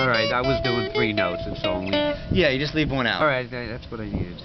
Alright, I was doing three notes, and so only... Yeah, you just leave one out. Alright, that's what I needed.